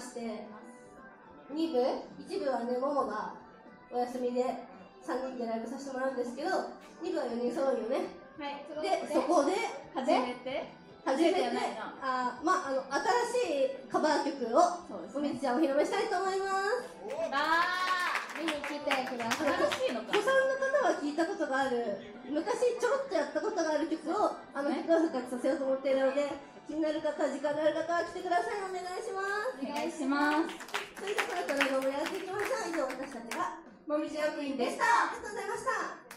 して、二部、一部はね、ももがお休みで3人でライブさせてもらうんですけど、二部は4人揃うよね。はい、で、そこで、初めて？初めてあまあ、あの新しいカバー曲をおみつちゃんお披露目したいと思います。あ見に来てください。ー、新しいのか。お子さんの方は聞いたことがある。昔ちょろっとやったことがある曲をあのね。曲を復活させようと思っているので気になる方時間のある方は来てください。お願いします。お願いします。それではこれからも盛り上がっていきましょう以上私たちがもみじ学院でした。ありがとうございました